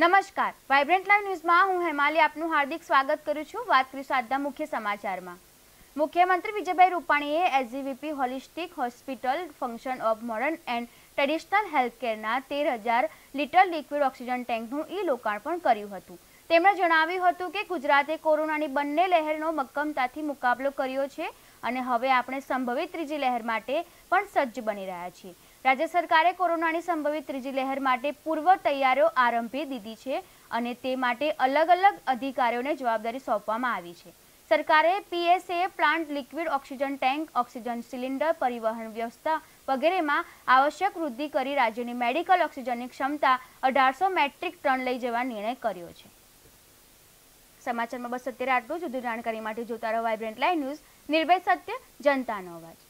નમસ્કાર. Vibrant live ન્યૂઝમાં હું હેમાલી આપનું હાર્દિક સ્વાગત કરું છું. વાત કરીશું આજના મુખ્ય સમાચારમાં. મુખ્યમંત્રી વિજયભાઈ રૂપાણીએ SGVP holistic hospital function of modern and traditional હેલ્થકેરના તેર હજાર લીટર લિક્વિડ ઓક્સિજન ટેન્કનું ઈ લોકાર્પણ કર્યું હતું. તેમણે જણાવ્યું હતું કે ગુજરાતે કોરોનાની બંને લહેરનો મક્કમતાથી મુકાબલો કર્યો છે અને હવે આપણે સંભવિત ત્રીજી લહેર માટે પણ સજ્જ બની રહ્યા છીએ. રાજ્ય સરકારે કોરોનાની સંભવિત ત્રીજી લહેર માટે પૂર્વ તૈયારીઓ આરંભી દીધી છે અને તે માટે અલગ અલગ અધિકારીઓને જવાબદારી સોંપવામાં આવી છે. સરકારે PSA, plant liquid oxygen tank, oxygen cylinder પરિવહન વ્યવસ્થા વગેરેમાં આવશ્યક વૃદ્ધિ કરી રાજ્યની મેડિકલ ઓક્સિજનની ક્ષમતા અઢારસો મેટ્રિક ટન લઈ જવા નિર્ણય કર્યો છે. સમાચારમાં બસ અત્યારે આટલું જ. વધુ જાણકારી માટે જોતા રહો વાઇબ્રન્ટ લાઈવ ન્યૂઝ નિર્ભય સત્ય, જનતાનો અવાજ.